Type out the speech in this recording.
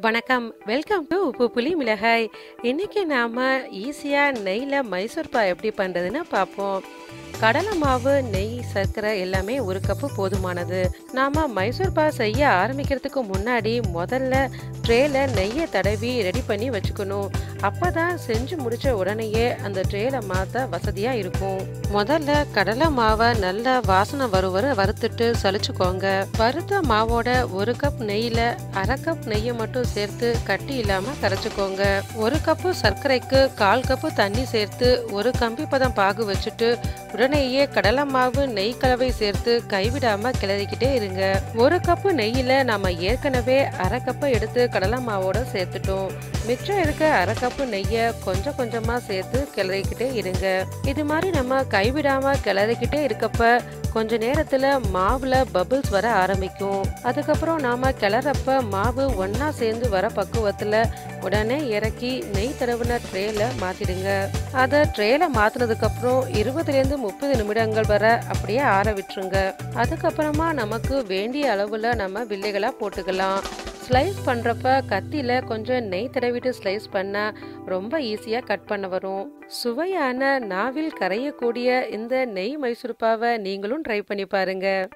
வணக்கம். Welcome to உப்பு புளி மிளகாய் இன்னைக்கு நாம ஈஸியா நெய்ல மைசூர் பா எப்படி பண்றதுன்னு பார்ப்போம். கடலை மாவு நெய் சர்க்கரை எல்லாமே ஒரு கப்பு போதுமானது. நாம மைசூர் பா செய்ய ஆரம்பிக்கிறதுக்கு முன்னாடி முதல்ல ட்ரேல நெய்யை தடவி ரெடி பண்ணி வச்சுக்கணும். அப்பதான் செஞ்சு முடிச்ச உடனேயே அந்த ட்ரேல மாத்த வசதியா இருக்கும். முதல்ல கடலை மாவை நல்லா வாசனை வரும் வரை வறுத்துட்டு சலிச்சுக்கோங்க வறுத்த மாவோட ஒரு கப் நெய்யில அரை கப் நெய்யை மட்டும் சேர்த்து கட்டி இல்லாம கரைச்சுக்கோங்க. ஒரு கப்பு சர்க்கரைக்கு கால் கப்பு தண்ணி சேர்த்து ஒரு கம்பி பதம் பாகு வச்சுட்டு உடனேயே கடலை மாவு நெய் கலவை சேர்த்து கைவிடாம கிளறிக்கிட்டே இருங்க. ஒரு கப்பு நெய்யில நாம ஏற்கனவே அரை கப்பை எடுத்து கடலை மாவோட சேர்த்துட்டோம். மிச்சம் இருக்க அரை கப்பு நெய்யை கொஞ்சம் கொஞ்சமா சேர்த்து கிளறிக்கிட்டே இருங்க. இது மாதிரி நம்ம கைவிடாம கிளறிக்கிட்டே இருக்கப்ப கொஞ்ச நேரத்துல மாவுல பபிள்ஸ் வர ஆரம்பிக்கும். அதுக்கப்புறம் நாம கிளறப்ப மாவு ஒன்னா சேர்ந்து வர பக்குவத்துல உடனே இறக்கி நெய் தடவின ட்ரேல மாத்திடுங்க. அதை ட்ரேல மாத்தினதுக்கு அப்புறம் இருபதுல இருந்து முப்பது நிமிடங்கள் வர அப்படியே ஆற விட்டுருங்க. அதுக்கப்புறமா நமக்கு வேண்டிய அளவுல நம்ம வில்லைகளா போட்டுக்கலாம். ஸ்லைஸ் பண்ணுறப்ப கத்தியில் கொஞ்சம் நெய் தடவிட்டு ஸ்லைஸ் பண்ணால் ரொம்ப ஈஸியாக கட் பண்ண வரும். சுவையான நாவில் கரையக்கூடிய இந்த நெய் மைசூர்பாவை நீங்களும் ட்ரை பண்ணி பாருங்கள்